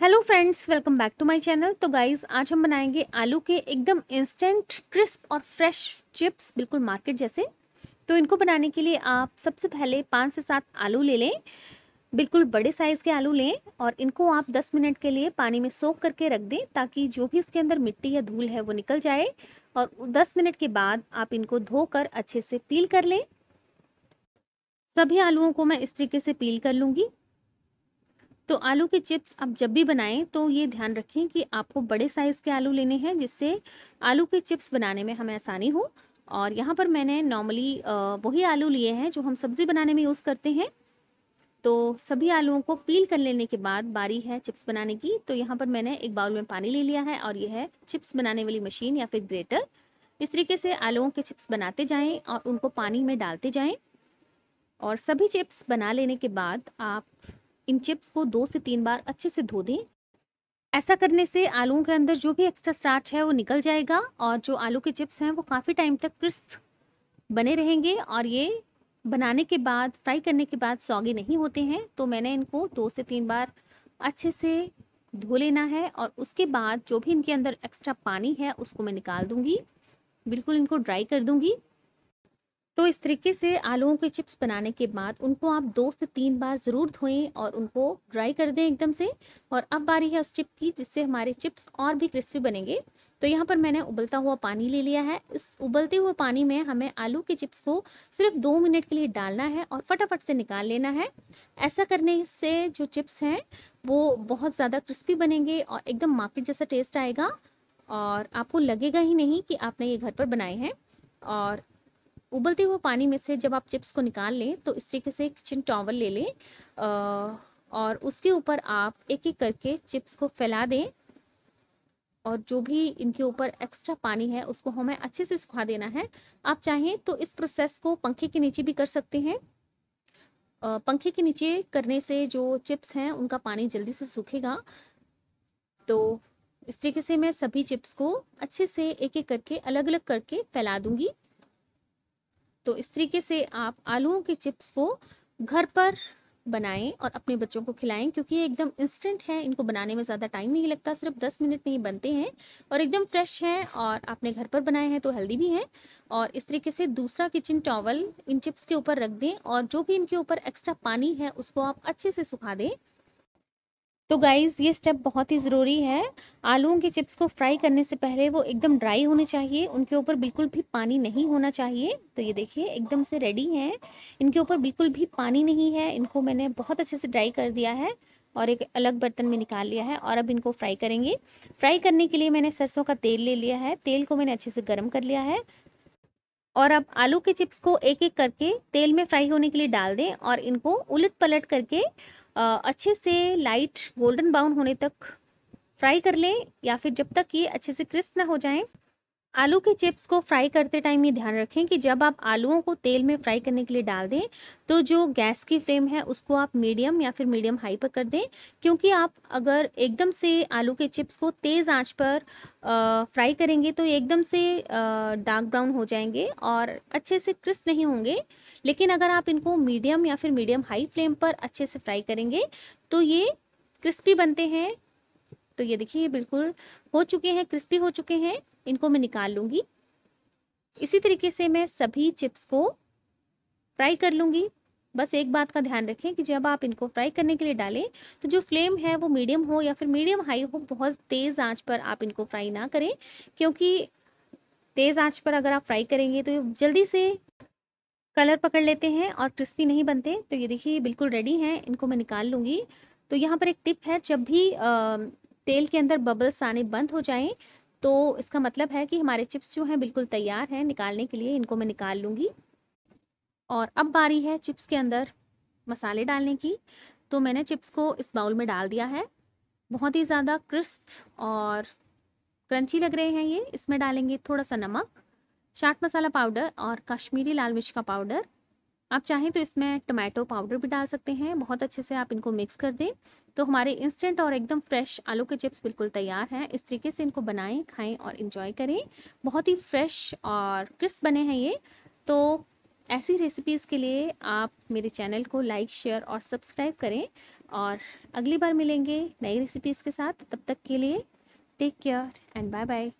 Hello friends welcome back to my channel तो guys आज हम बनाएँगे आलू के एकदम इंस्टेंट क्रिस्प और फ्रेश चिप्स बिल्कुल मार्केट जैसे। तो इनको बनाने के लिए आप सबसे पहले पाँच से सात आलू ले लें, बिल्कुल बड़े साइज़ के आलू लें और इनको आप 10 मिनट के लिए पानी में सोख करके रख दें ताकि जो भी इसके अंदर मिट्टी या धूल है वो निकल जाए और 10 मिनट के बाद आप इनको धोकर अच्छे से पील कर लें। सभी आलूओं को मैं इस तरीके से पील कर लूँगी। तो आलू के चिप्स आप जब भी बनाएँ तो ये ध्यान रखें कि आपको बड़े साइज़ के आलू लेने हैं, जिससे आलू के चिप्स बनाने में हमें आसानी हो। और यहाँ पर मैंने नॉर्मली वही आलू लिए हैं, जो हम सब्ज़ी बनाने में यूज़ करते हैं। तो सभी आलूओं को पील कर लेने के बाद बारी है चिप्स बनाने की। तो यहाँ पर मैंने एक बाउल में पानी ले लिया है और ये है चिप्स बनाने वाली मशीन या फिर ग्रेटर इस तरीके से आलूओं के चिप्स बनाते जाएँ और उनको पानी में डालते जाएँ। और सभी चिप्स बना लेने के बाद आप इन चिप्स को दो से तीन बार अच्छे से धो दें। ऐसा करने से आलूओं के अंदर जो भी एक्स्ट्रा स्टार्च है वो निकल जाएगा और जो आलू के चिप्स हैं वो काफ़ी टाइम तक क्रिस्प बने रहेंगे और ये बनाने के बाद फ्राई करने के बाद सौगे नहीं होते हैं। तो मैंने इनको दो से तीन बार अच्छे से धो लेना है और उसके बाद जो भी इनके अंदर एक्स्ट्रा पानी है उसको मैं निकाल दूँगी। बिल्कुल इनको ड्राई कर दूँगी। तो इस तरीके से आलूओं के चिप्स बनाने के बाद उनको आप दो से तीन बार ज़रूर धोएँ और उनको ड्राई कर दें एकदम से। और अब बारी है उस चिप की, जिससे हमारे चिप्स और भी क्रिस्पी बनेंगे। तो यहाँ पर मैंने उबलता हुआ पानी ले लिया है। इस उबलते हुए पानी में हमें आलू के चिप्स को सिर्फ़ दो मिनट के लिए डालना है और फटाफट से निकाल लेना है। ऐसा करने से जो चिप्स हैं, वो बहुत ज़्यादा क्रिस्पी बनेंगे और एकदम मार्केट जैसा टेस्ट आएगा। और आपको लगेगा ही नहीं कि आपने ये घर पर बनाए हैं। और उबलते हुए पानी में से जब आप चिप्स को निकाल लें तो इस तरीके से किचन टॉवल ले लें और उसके ऊपर आप एक एक करके चिप्स को फैला दें, और जो भी इनके ऊपर एक्स्ट्रा पानी है, उसको हमें अच्छे से सुखा देना है। आप चाहें तो इस प्रोसेस को पंखे के नीचे भी कर सकते हैं। पंखे के नीचे करने से जो चिप्स हैं, उनका पानी जल्दी से सूखेगा। तो इस तरीके से मैं सभी चिप्स को अच्छे से एक एक करके अलग अलग करके फैला दूँगी। तो इस तरीके से आप आलूओं के चिप्स को घर पर बनाएँ और अपने बच्चों को खिलाएँ, क्योंकि ये एकदम इंस्टेंट है। इनको बनाने में ज़्यादा टाइम नहीं लगता, सिर्फ़ दस मिनट में ही बनते हैं और एकदम फ्रेश हैं और आपने घर पर बनाए हैं तो हेल्दी भी हैं। और इस तरीके से दूसरा किचन टॉवल इन चिप्स के ऊपर रख दें और जो भी इनके ऊपर एक्स्ट्रा पानी है, उसको आप अच्छे से सुखा दें। तो गाइज़ ये स्टेप बहुत ही ज़रूरी है। आलूओं के चिप्स को फ्राई करने से पहले वो एकदम ड्राई होने चाहिए। उनके ऊपर बिल्कुल भी पानी नहीं होना चाहिए। तो ये देखिए, एकदम से रेडी हैं। इनके ऊपर बिल्कुल भी पानी नहीं है। इनको मैंने बहुत अच्छे से ड्राई कर दिया है और एक अलग बर्तन में निकाल लिया है और अब इनको फ्राई करेंगे। फ्राई करने के लिए मैंने सरसों का तेल ले लिया है। तेल को मैंने अच्छे से गर्म कर लिया है। और अब आलू के चिप्स को एक एक करके तेल में फ्राई होने के लिए डाल दें और इनको उलट पलट करके अच्छे से लाइट गोल्डन ब्राउन होने तक फ्राई कर लें या फिर जब तक ये अच्छे से क्रिस्प ना हो जाएँ आलू के चिप्स को फ्राई करते टाइम ये ध्यान रखें कि जब आप आलूओं को तेल में फ्राई करने के लिए डाल दें तो जो गैस की फ्लेम है उसको आप मीडियम या फिर मीडियम हाई पर कर दें। क्योंकि आप अगर एकदम से आलू के चिप्स को तेज़ आँच पर आ, फ्राई करेंगे तो एकदम से डार्क ब्राउन हो जाएँगे और अच्छे से क्रिस्प नहीं होंगे। लेकिन अगर आप इनको मीडियम या फिर मीडियम हाई फ्लेम पर अच्छे से फ्राई करेंगे तो ये क्रिस्पी बनते हैं तो ये देखिए ये बिल्कुल हो चुके हैं क्रिस्पी हो चुके हैं। इनको मैं निकाल लूँगी। इसी तरीके से मैं सभी चिप्स को फ्राई कर लूँगी। बस एक बात का ध्यान रखें कि जब आप इनको फ्राई करने के लिए डालें तो जो फ्लेम है वो मीडियम हो या फिर मीडियम हाई हो बहुत तेज़ आँच पर आप इनको फ्राई ना करें। क्योंकि तेज़ आँच पर अगर आप फ्राई करेंगे तो जल्दी से कलर पकड़ लेते हैं और क्रिस्पी नहीं बनते। तो ये देखिए बिल्कुल रेडी हैं इनको मैं निकाल लूँगी। तो यहाँ पर एक टिप है जब भी आ, तेल के अंदर बबल्स आने बंद हो जाएँ तो इसका मतलब है कि हमारे चिप्स जो हैं बिल्कुल तैयार हैं, निकालने के लिए इनको मैं निकाल लूँगी। और अब बारी है चिप्स के अंदर मसाले डालने की तो मैंने चिप्स को इस बाउल में डाल दिया है। बहुत ही ज़्यादा क्रिस्प और क्रंची लग रहे हैं ये। इसमें डालेंगे थोड़ा सा नमक, चाट मसाला पाउडर और कश्मीरी लाल मिर्च का पाउडर आप चाहें तो इसमें टमाटो पाउडर भी डाल सकते हैं, बहुत अच्छे से आप इनको मिक्स कर दें। तो हमारे इंस्टेंट और एकदम फ्रेश आलू के चिप्स बिल्कुल तैयार हैं। इस तरीके से इनको बनाएँ, खाएँ और इन्जॉय करें। बहुत ही फ्रेश और क्रिस्प बने हैं ये। तो ऐसी रेसिपीज़ के लिए आप मेरे चैनल को लाइक, शेयर और सब्सक्राइब करें। और अगली बार मिलेंगे नई रेसिपीज़ के साथ। तब तक के लिए take care and bye bye.